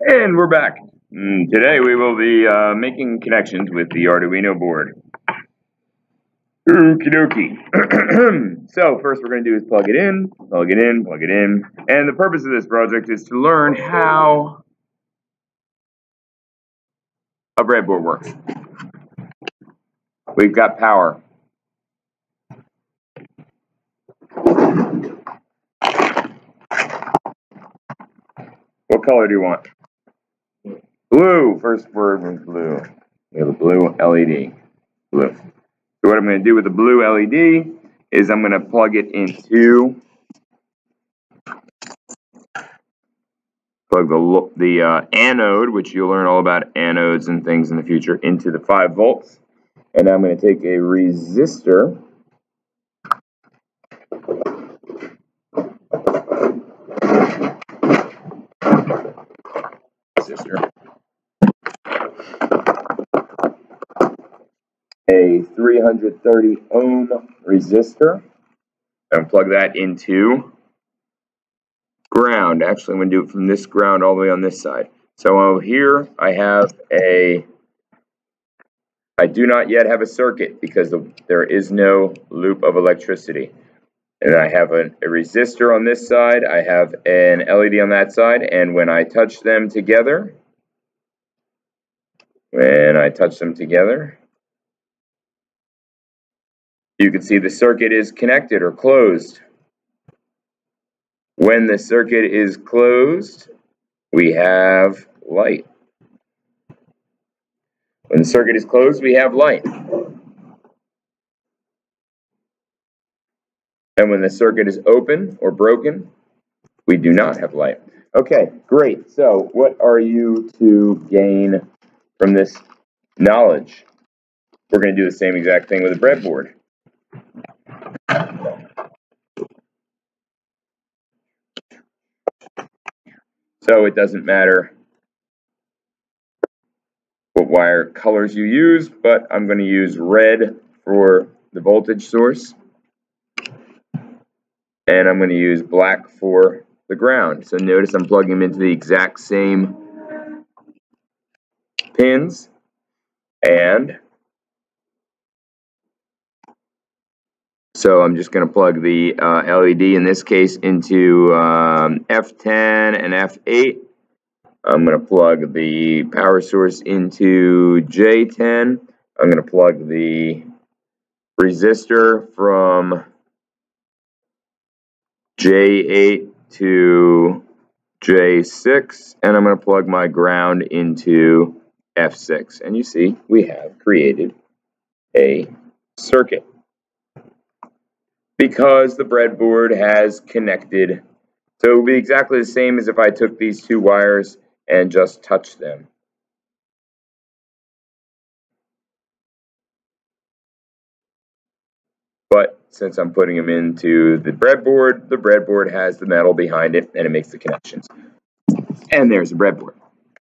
And we're back. Mm, today we will be uh, making connections with the Arduino board. Okie dokie. so first we're going to do is plug it in, plug it in, plug it in. And the purpose of this project is to learn how a breadboard works. We've got power. What color do you want? Blue. First word was blue. We have a blue LED. Blue. So what I'm going to do with the blue LED is I'm going to plug it into plug the the uh, anode, which you'll learn all about anodes and things in the future, into the 5 volts. And I'm going to take a resistor resistor a 330 ohm resistor and plug that into ground. Actually, I'm going to do it from this ground all the way on this side. So over here, I have a, I do not yet have a circuit because the, there is no loop of electricity. And I have a, a resistor on this side, I have an LED on that side, and when I touch them together, when I touch them together, you can see the circuit is connected or closed. When the circuit is closed, we have light. When the circuit is closed, we have light. And when the circuit is open or broken, we do not have light. Okay, great. So what are you to gain from this knowledge? We're going to do the same exact thing with a breadboard. So it doesn't matter what wire colors you use, but I'm going to use red for the voltage source. And I'm going to use black for the ground. So notice I'm plugging them into the exact same pins. And So I'm just going to plug the uh, LED in this case into um, F10 and F8. I'm going to plug the power source into J10. I'm going to plug the resistor from J8 to J6 and I'm going to plug my ground into F6 and you see we have created a circuit because the breadboard has connected. So it will be exactly the same as if I took these two wires and just touched them. But since I'm putting them into the breadboard, the breadboard has the metal behind it and it makes the connections. And there's the breadboard.